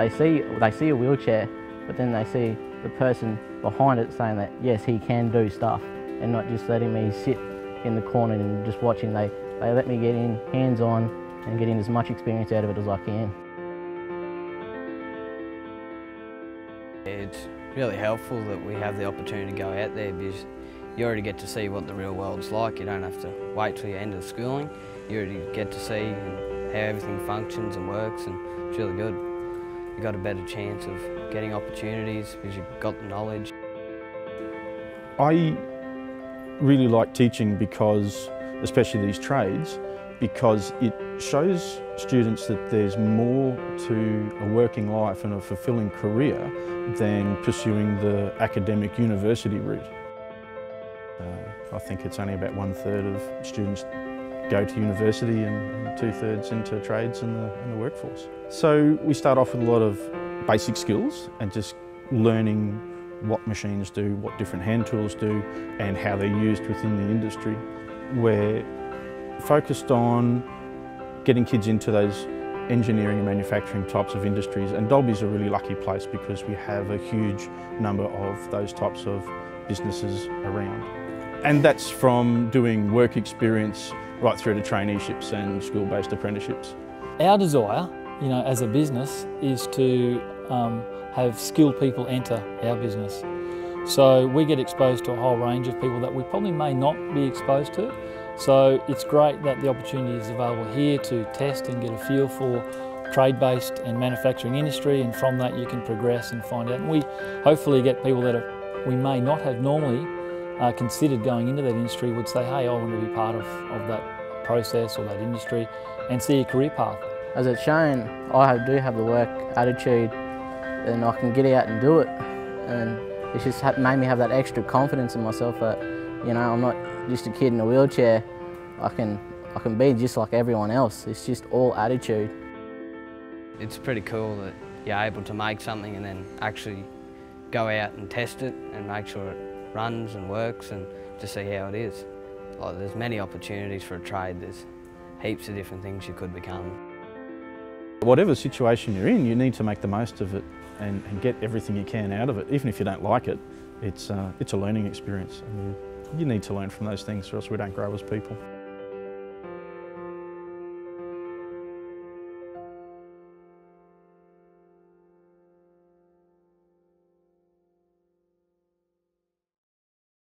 they see, they see a wheelchair, but then they see the person behind it saying that, yes, he can do stuff, and not just letting me sit in the corner and just watching. They, they let me get in hands-on and getting as much experience out of it as I can. It's really helpful that we have the opportunity to go out there because you already get to see what the real world's like. You don't have to wait till the end of schooling. You already get to see how everything functions and works and it's really good. You've got a better chance of getting opportunities because you've got the knowledge. I really like teaching because, especially these trades, because it shows students that there's more to a working life and a fulfilling career than pursuing the academic university route. Uh, I think it's only about one third of students go to university and, and two thirds into trades and the, and the workforce. So we start off with a lot of basic skills and just learning what machines do, what different hand tools do and how they're used within the industry. We're focused on getting kids into those engineering and manufacturing types of industries and Dalby's a really lucky place because we have a huge number of those types of businesses around. And that's from doing work experience right through to traineeships and school-based apprenticeships. Our desire, you know, as a business is to um, have skilled people enter our business. So we get exposed to a whole range of people that we probably may not be exposed to. So it's great that the opportunity is available here to test and get a feel for trade-based and manufacturing industry and from that you can progress and find out. And we hopefully get people that are, we may not have normally uh, considered going into that industry would say, hey, I want to be part of, of that process or that industry and see a career path. As it's shown, I do have the work attitude and I can get out and do it. And it's just made me have that extra confidence in myself that, you know, I'm not just a kid in a wheelchair. I can, I can be just like everyone else. It's just all attitude. It's pretty cool that you're able to make something and then actually go out and test it and make sure it runs and works and to see how it is. Like there's many opportunities for a trade. There's heaps of different things you could become. Whatever situation you're in, you need to make the most of it and, and get everything you can out of it. Even if you don't like it, it's, uh, it's a learning experience. And you, you need to learn from those things or else we don't grow as people.